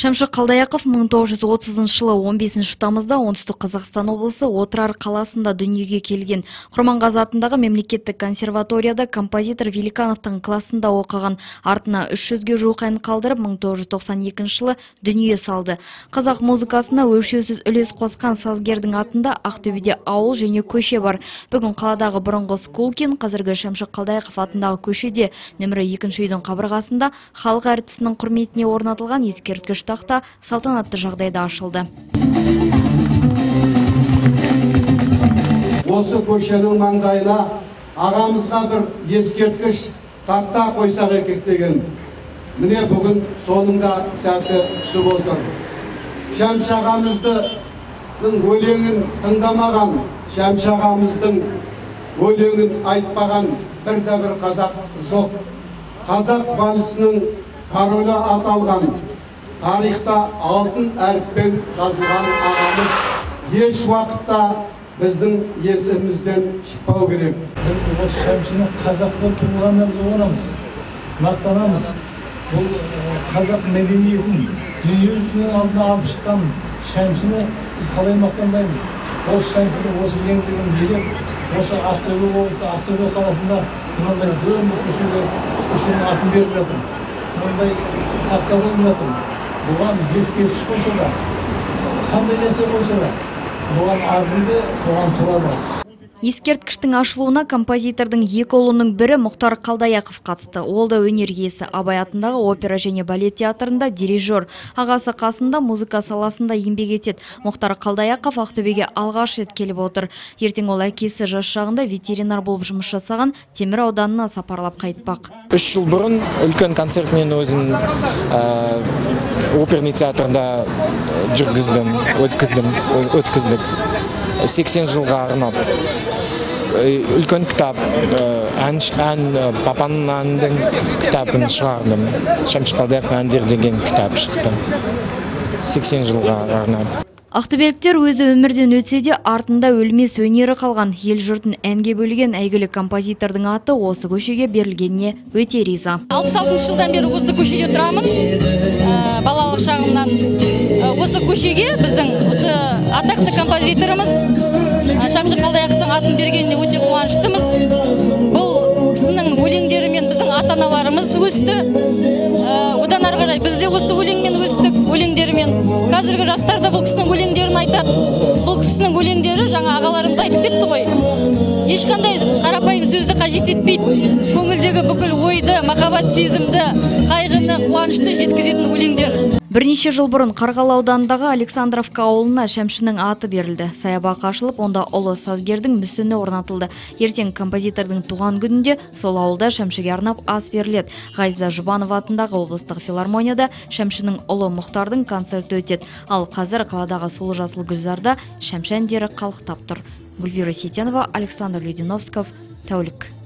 Шамшы Қалдаяқов 1930 жылы 15 тамызда оңтүстік Қазақстан облысы Отырар қаласында дүниеге келген. Құрманғазы атындағы мемлекеттік консерваторияда композитор Великановтың классында оқыған. Артына 300-ге жуық ән қалдырып 1992 жылы дүние салды. Қазақ музыкасына өлшеусіз үлес қосқан сазгердің атында Ақтөбеде ауыл және көше бар. Бүгін қаладағы бұрынғы Скулкин, қазіргі Шамшы Қалдаяқов атындағы көшеде нөмірі 2 үйдің қабырғасында халық әртісінің құрметіне орнатылған ескерткіш тақта салтанатты жағдайда ашылды. Осы көшенің маңдайына ағамызға бір ескерткіш тақта қойсақ екек деген. Міне бүгін соның да сәті түсіп отыр. Шәмші ағамыздың өлеңін тыңдамаған шәмші ағамыздың өлеңін айтпаған бір де бір қазақ жоқ. Қазақ вальсінің королі аталған. Тарихта алтын әріппен жазылған ағамыз еш уақытта біздің есімізден шықпау керек біз осы шәмшіні қазақ болып туылғанына біз қуанамыз мақтанамыз бұл қазақ мәдениетін дүние жүзінің алдына алып шыққан шәмшіні біз қалай мақтанбаймыз осы шәмшіні осы еңбегін елеп осы ақтөбе облысы ақтөбе қаласында мынандай үлкен көшеге көшенің атын беріп жатыр мынандай тақта қойып жатыр бұған ескерткіш болса да қандай нәрсе болса да бұған соған тұрады ескерткіштің ашылуына композитордың екі ұлының бірі мұхтар қалдаяқов қатысты. Ол да өнер иесі абай атындағы опера және балет театрында дирижер. Ағасы қасында музыка саласында еңбек етеді. Мұхтар қалдаяқов ақтөбеге алғаш рет келіп отыр. Ертең ол әкесі жас шағында ветеринар болып жұмыс жасаған темір ауданына сапарлап қайтпақ. Үш жыл бұрын үлкен концерт мен өзім оперный театрда жүргіздім өткіздім өткіздік сексен жылға арнап үлкен кітап ән, ән папаның әнінің кітабын шығардым шәмші қалдаяқов әндер деген кітап шықты 80 жылға арнап ақтөбеліктер өзі өмірден өтсе де артында өлмес өнері қалған ел жұртын әнге бөлген әйгілі композитордың аты осы көшеге берілгеніне өте риза. Алпыс алтыншы жылдан бері осы көшеде тұрамын. Көшеге біздің осы атақты композиторымыз шамшы қалдаяқовтың атын бергеніне өте қуаныштымыз. Бұл кісінің өлеңдерімен біздің ата аналарымыз өсті одан ары қарай біз де осы өлеңмен өстік өлеңдерімен. Қазіргі жастар да бұл кісінің өлеңдерін айтады. Бұл кісінің өлеңдері жаңа ағаларымыз айтып кетті ғой. Ешқандай қарапайым сөзді қажет етпейді. Көңілдегі бүкіл ойды махаббат сезімді қайғыны қуанышты жеткізетін өлеңдер. Бірнеше жыл бұрын қарғалы ауданындағы александровка ауылына шәмшінің аты берілді. Саябақ ашылып онда ұлы сазгердің мүсіні орнатылды. Ертең композитордың туған күнінде сол ауылда шәмшіге арнап ас беріледі. Ғайза жұбанова атындағы облыстық филармонияда шәмшінің ұлы мұхтардың концерті өтеді. Ал қазір қаладағы сұлу жасыл гүлзарда шәмші әндері қалықтап тұр. Гүлвира александр людиновсков тәулік.